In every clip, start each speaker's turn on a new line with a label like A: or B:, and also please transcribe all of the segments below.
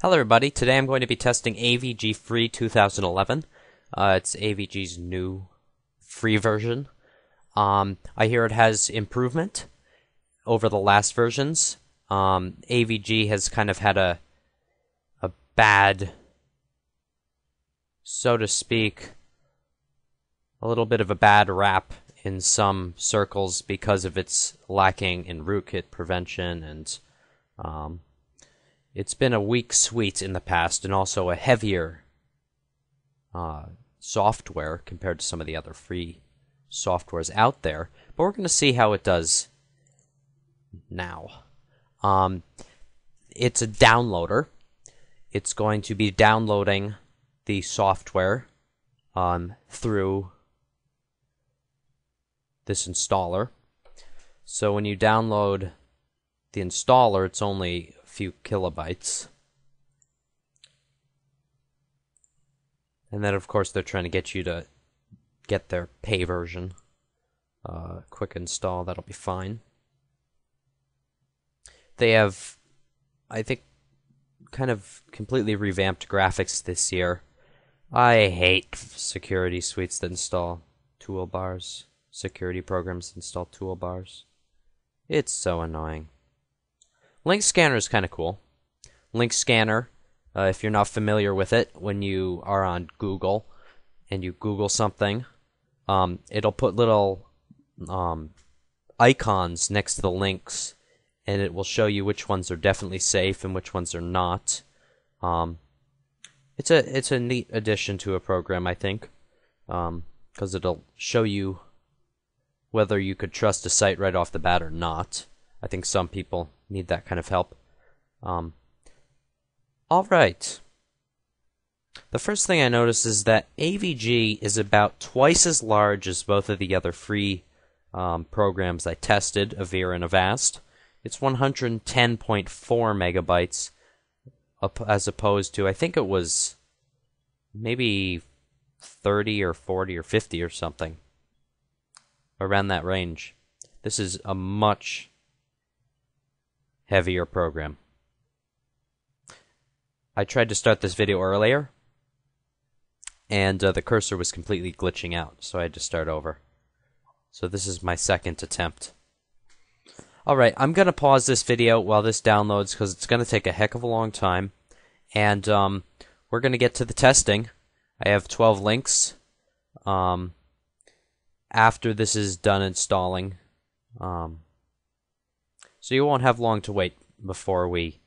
A: Hello everybody, today I'm going to be testing AVG Free 2011. Uh, it's AVG's new free version. Um, I hear it has improvement over the last versions. Um, AVG has kind of had a a bad, so to speak, a little bit of a bad rap in some circles because of its lacking in rootkit prevention and um, it's been a weak suite in the past and also a heavier uh, software compared to some of the other free softwares out there. But we're going to see how it does now. Um, it's a downloader. It's going to be downloading the software um, through this installer. So when you download the installer, it's only few kilobytes. And then, of course, they're trying to get you to get their pay version. Uh, quick install, that'll be fine. They have, I think, kind of completely revamped graphics this year. I hate security suites that install toolbars security programs install toolbars. It's so annoying. Link Scanner is kind of cool. Link Scanner, uh, if you're not familiar with it, when you are on Google and you Google something, um, it'll put little um, icons next to the links, and it will show you which ones are definitely safe and which ones are not. Um, it's a it's a neat addition to a program, I think, because um, it'll show you whether you could trust a site right off the bat or not. I think some people need that kind of help. Um, all right. The first thing I noticed is that AVG is about twice as large as both of the other free um, programs I tested, Avira and Avast. It's 110.4 megabytes, as opposed to, I think it was maybe 30 or 40 or 50 or something around that range. This is a much heavier program. I tried to start this video earlier, and uh, the cursor was completely glitching out, so I had to start over. So this is my second attempt. Alright, I'm going to pause this video while this downloads because it's going to take a heck of a long time. And um, we're going to get to the testing. I have 12 links. Um, after this is done installing. Um, so you won't have long to wait before we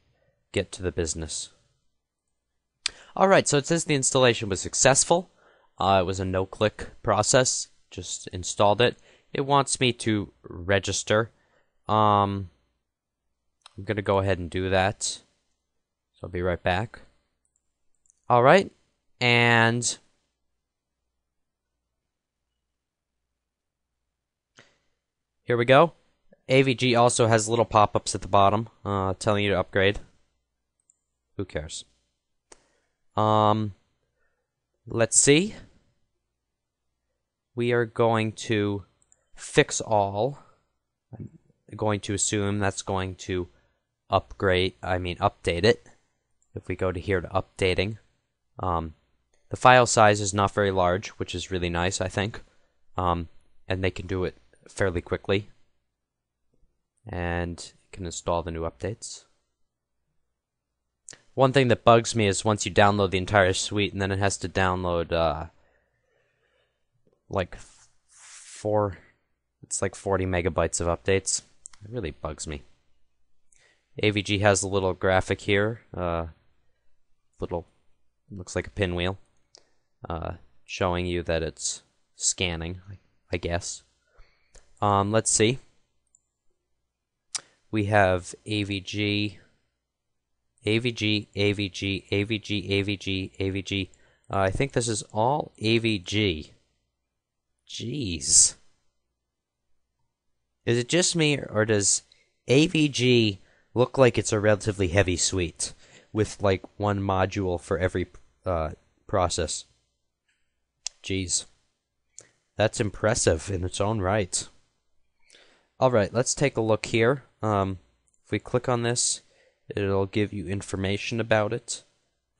A: get to the business. Alright, so it says the installation was successful. Uh, it was a no-click process. Just installed it. It wants me to register. Um, I'm going to go ahead and do that. So I'll be right back. Alright, and Here we go. AVG also has little pop-ups at the bottom uh, telling you to upgrade. Who cares? Um, let's see. We are going to fix all. I'm going to assume that's going to upgrade, I mean update it. If we go to here to updating. Um, the file size is not very large, which is really nice, I think. Um, and they can do it fairly quickly. And can install the new updates. One thing that bugs me is once you download the entire suite and then it has to download uh, like four, it's like 40 megabytes of updates. It really bugs me. AVG has a little graphic here, uh, little, looks like a pinwheel, uh, showing you that it's scanning, I guess. Um, let's see. We have AVG, AVG, AVG, AVG, AVG, AVG. Uh, I think this is all AVG. Jeez. Is it just me, or does AVG look like it's a relatively heavy suite with like one module for every uh, process? Jeez. That's impressive in its own right. Alright, let's take a look here. Um, if we click on this, It'll give you information about it.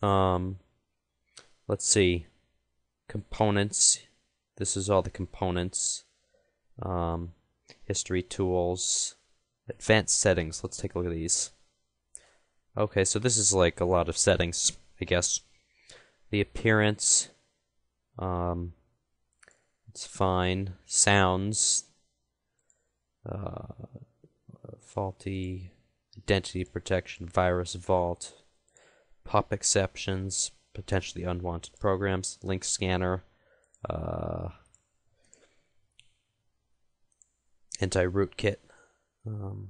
A: Um, let's see. Components. This is all the components. Um, history tools. Advanced settings. Let's take a look at these. Okay, so this is like a lot of settings, I guess. The appearance. Um, it's fine. Sounds. Uh, faulty identity protection, virus vault, pop exceptions, potentially unwanted programs, link scanner, uh, anti-rootkit. Um,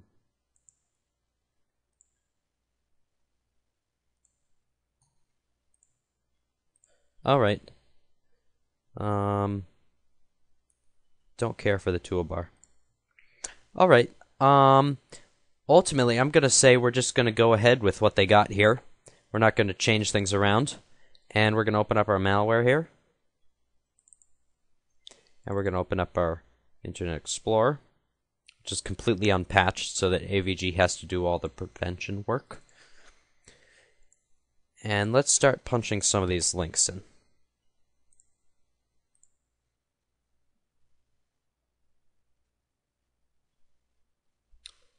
A: all right. Um, don't care for the toolbar. All right. Um, ultimately, I'm going to say we're just going to go ahead with what they got here. We're not going to change things around. And we're going to open up our malware here. And we're going to open up our Internet Explorer, which is completely unpatched so that AVG has to do all the prevention work. And let's start punching some of these links in.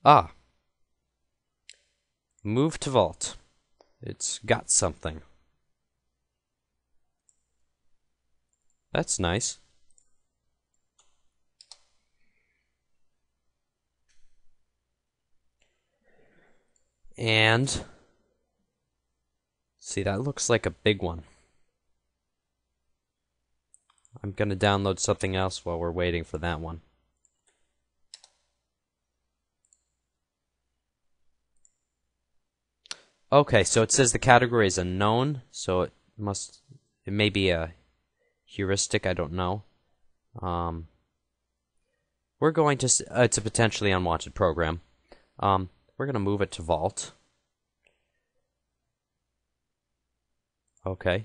A: Ah. Move to vault. It's got something. That's nice. And see, that looks like a big one. I'm going to download something else while we're waiting for that one. Okay, so it says the category is unknown, so it must it may be a heuristic, I don't know. Um, we're going to uh, it's a potentially unwanted program. Um, we're going to move it to Vault. Okay.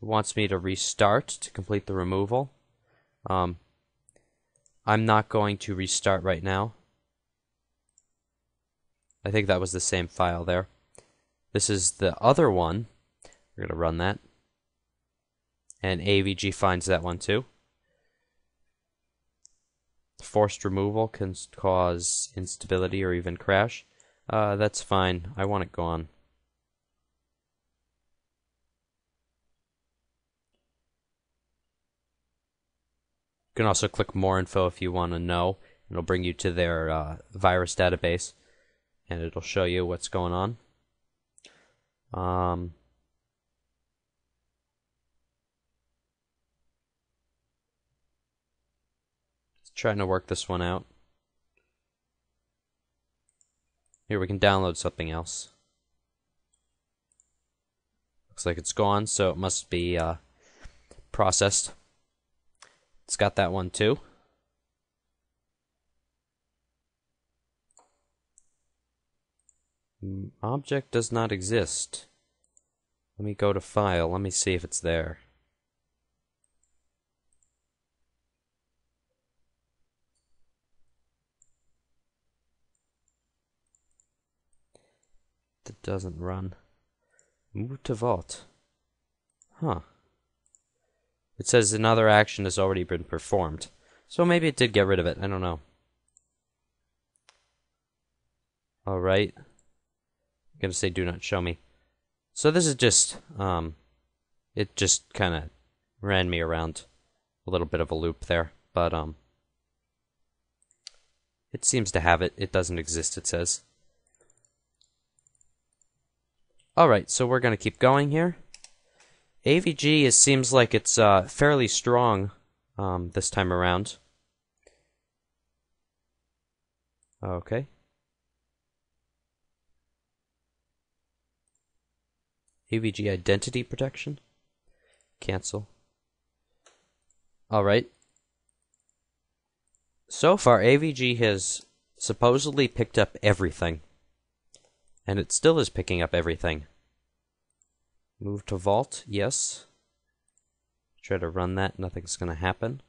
A: It wants me to restart to complete the removal. Um, I'm not going to restart right now. I think that was the same file there. This is the other one. We're going to run that. And AVG finds that one too. Forced removal can cause instability or even crash. Uh, that's fine. I want it gone. Can also click more info if you want to know. It'll bring you to their uh, virus database and it'll show you what's going on. Um, trying to work this one out. Here we can download something else. Looks like it's gone, so it must be uh, processed. It's got that one too. Mm, object does not exist. Let me go to file. Let me see if it's there. That doesn't run. Move to vault. Huh. It says another action has already been performed. So maybe it did get rid of it. I don't know. Alright. I'm going to say do not show me. So this is just, um, it just kind of ran me around a little bit of a loop there. But, um, it seems to have it. It doesn't exist, it says. Alright, so we're going to keep going here. AVG seems like it's uh, fairly strong um, this time around. Okay. AVG identity protection. Cancel. Alright. So far, AVG has supposedly picked up everything. And it still is picking up everything. Move to vault, yes. Try to run that, nothing's going to happen.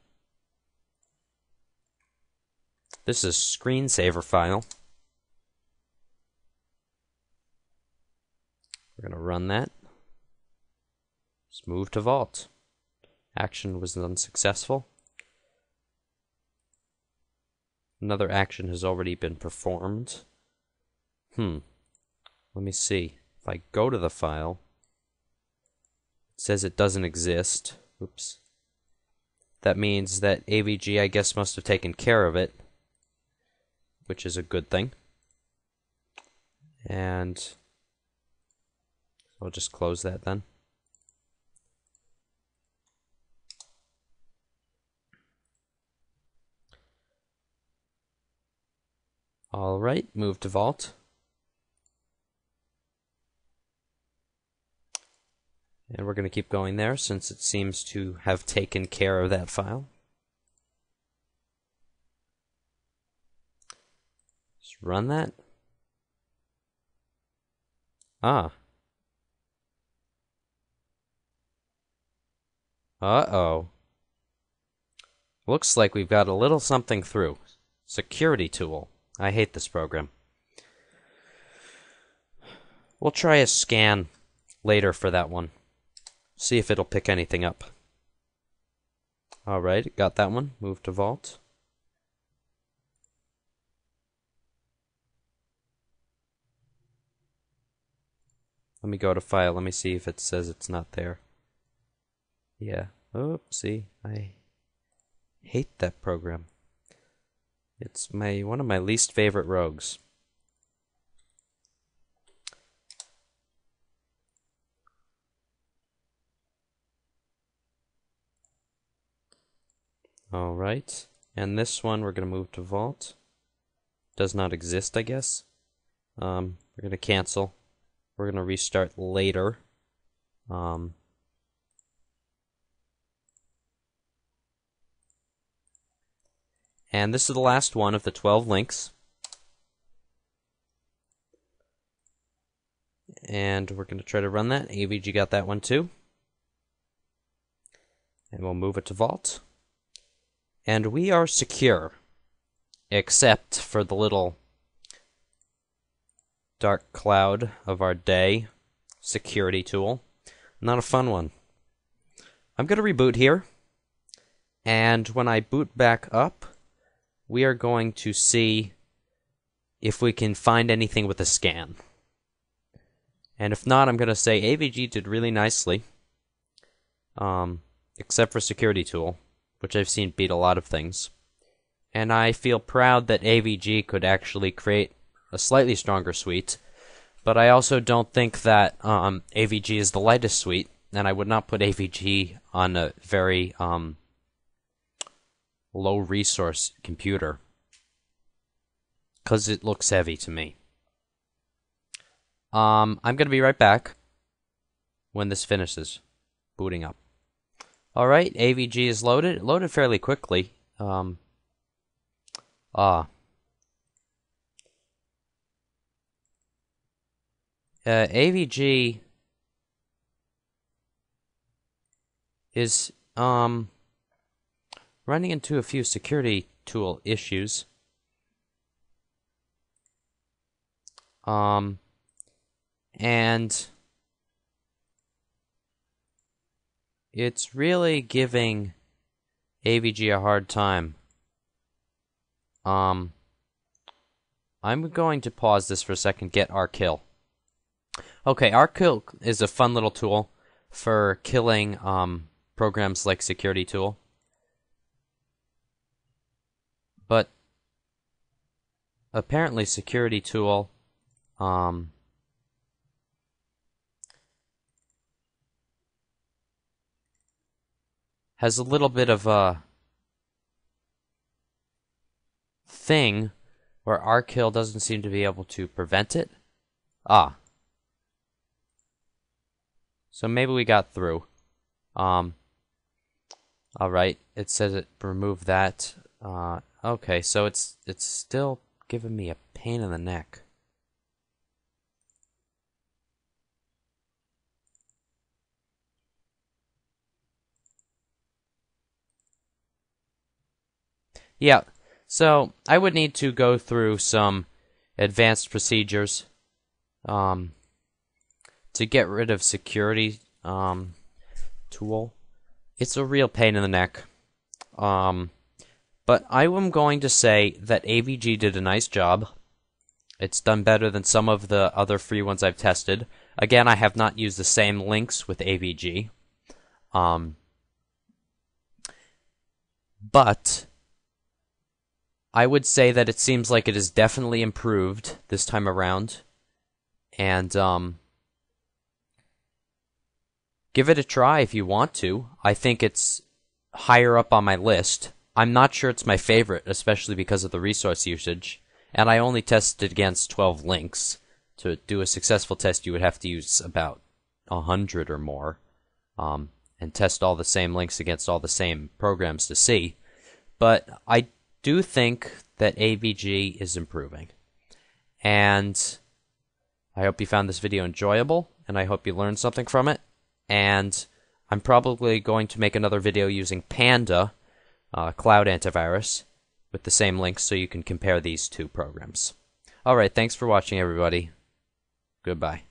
A: This is screensaver file. We're going to run that. Let's move to vault. Action was unsuccessful. Another action has already been performed. Hmm. Let me see. If I go to the file, says it doesn't exist. Oops. That means that AVG, I guess, must have taken care of it, which is a good thing. And I'll just close that then. All right, move to vault. And we're going to keep going there since it seems to have taken care of that file. Just run that. Ah. Uh-oh. Looks like we've got a little something through. Security tool. I hate this program. We'll try a scan later for that one. See if it'll pick anything up. Alright, got that one. Move to vault. Let me go to file. Let me see if it says it's not there. Yeah. Oopsie. I hate that program. It's my one of my least favorite rogues. Alright, and this one we're going to move to Vault. Does not exist, I guess. Um, we're going to cancel. We're going to restart later. Um, and this is the last one of the 12 links. And we're going to try to run that. AVG got that one too. And we'll move it to Vault. And we are secure, except for the little dark cloud of our day security tool. Not a fun one. I'm going to reboot here. And when I boot back up, we are going to see if we can find anything with a scan. And if not, I'm going to say AVG did really nicely, um, except for security tool which I've seen beat a lot of things. And I feel proud that AVG could actually create a slightly stronger suite, but I also don't think that um, AVG is the lightest suite, and I would not put AVG on a very um, low resource computer because it looks heavy to me. Um, I'm going to be right back when this finishes booting up. All right, AVG is loaded. It loaded fairly quickly. Um, ah. Uh, AVG is um running into a few security tool issues. Um, and it's really giving AVG a hard time. Um, I'm going to pause this for a second, get Rkill. Okay, Rkill is a fun little tool for killing um, programs like Security Tool. But apparently Security Tool um, has a little bit of a thing where Rkill doesn't seem to be able to prevent it. Ah. So maybe we got through. Um. Alright, it says it removed that. Uh, okay, so it's it's still giving me a pain in the neck. Yeah. So I would need to go through some advanced procedures um, to get rid of security um, tool. It's a real pain in the neck. Um, but I am going to say that AVG did a nice job. It's done better than some of the other free ones I've tested. Again, I have not used the same links with AVG. Um, but I would say that it seems like it is definitely improved this time around. And um, give it a try if you want to. I think it's higher up on my list. I'm not sure it's my favorite, especially because of the resource usage. And I only tested against 12 links. To do a successful test, you would have to use about 100 or more. Um, and test all the same links against all the same programs to see. But I do think that AVG is improving. And I hope you found this video enjoyable, and I hope you learned something from it. And I'm probably going to make another video using Panda uh, Cloud Antivirus with the same links so you can compare these two programs. Alright, thanks for watching, everybody. Goodbye.